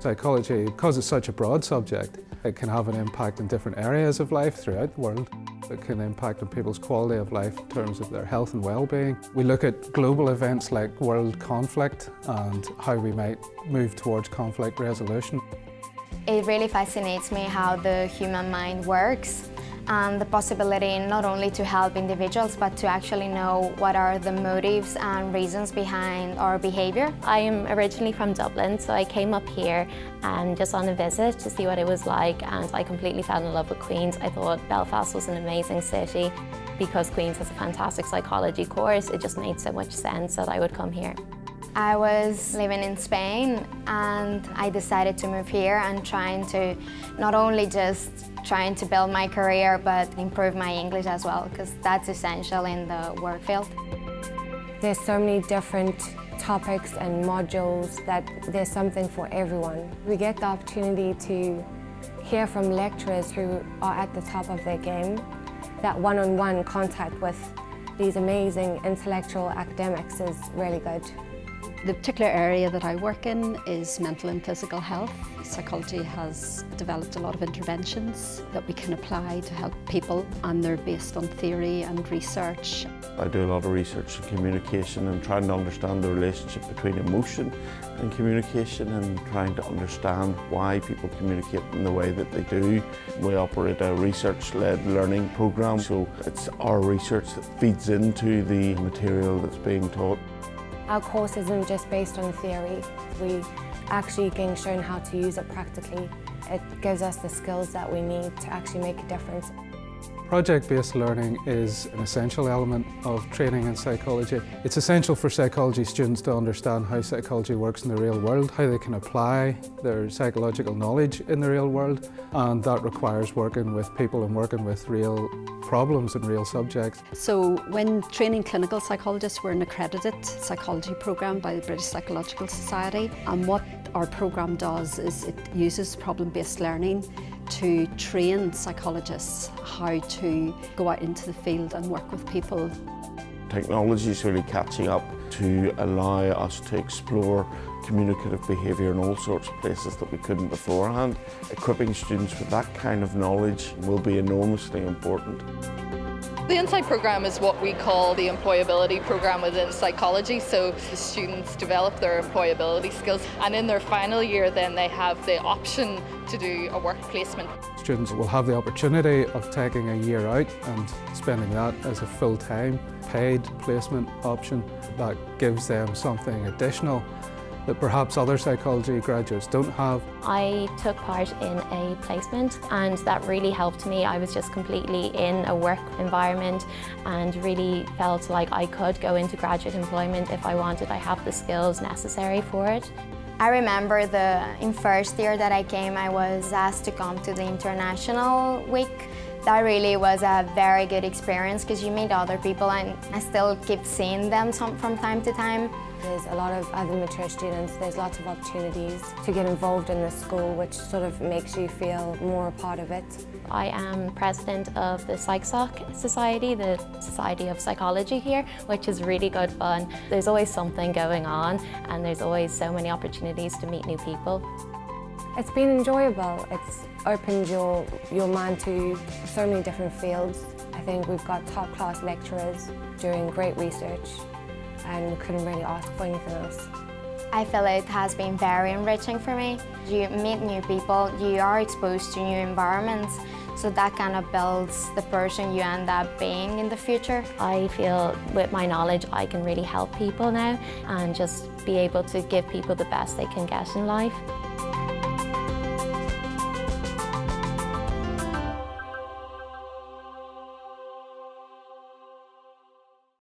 Psychology, because it's such a broad subject, it can have an impact in different areas of life throughout the world. It can impact on people's quality of life in terms of their health and well-being. We look at global events like world conflict and how we might move towards conflict resolution. It really fascinates me how the human mind works and the possibility not only to help individuals but to actually know what are the motives and reasons behind our behaviour. I am originally from Dublin so I came up here and just on a visit to see what it was like and I completely fell in love with Queen's. I thought Belfast was an amazing city because Queen's has a fantastic psychology course it just made so much sense that I would come here. I was living in Spain and I decided to move here and trying to not only just trying to build my career but improve my English as well because that's essential in the work field. There's so many different topics and modules that there's something for everyone. We get the opportunity to hear from lecturers who are at the top of their game, that one-on-one -on -one contact with these amazing intellectual academics is really good. The particular area that I work in is mental and physical health. Psychology has developed a lot of interventions that we can apply to help people and they're based on theory and research. I do a lot of research in communication and trying to understand the relationship between emotion and communication and trying to understand why people communicate in the way that they do. We operate a research-led learning programme, so it's our research that feeds into the material that's being taught. Our course isn't just based on theory. We actually getting shown how to use it practically. It gives us the skills that we need to actually make a difference. Project-based learning is an essential element of training in psychology. It's essential for psychology students to understand how psychology works in the real world, how they can apply their psychological knowledge in the real world, and that requires working with people and working with real problems and real subjects. So when training clinical psychologists, we're an accredited psychology programme by the British Psychological Society, and what our programme does is it uses problem-based learning to train psychologists how to go out into the field and work with people. Technology is really catching up to allow us to explore communicative behaviour in all sorts of places that we couldn't beforehand. Equipping students with that kind of knowledge will be enormously important. The Insight programme is what we call the employability programme within psychology. So the students develop their employability skills and in their final year then they have the option to do a work placement. Students will have the opportunity of taking a year out and spending that as a full-time paid placement option that gives them something additional that perhaps other psychology graduates don't have. I took part in a placement and that really helped me. I was just completely in a work environment and really felt like I could go into graduate employment if I wanted. I have the skills necessary for it. I remember the in first year that I came, I was asked to come to the International Week. That really was a very good experience because you meet other people and I still keep seeing them from time to time. There's a lot of other mature students, there's lots of opportunities to get involved in the school which sort of makes you feel more a part of it. I am president of the PsychSoc Society, the Society of Psychology here, which is really good fun. There's always something going on and there's always so many opportunities to meet new people. It's been enjoyable. It's opened your, your mind to so many different fields. I think we've got top class lecturers doing great research and we couldn't really ask for anything else. I feel it has been very enriching for me. You meet new people, you are exposed to new environments, so that kind of builds the person you end up being in the future. I feel with my knowledge I can really help people now and just be able to give people the best they can get in life.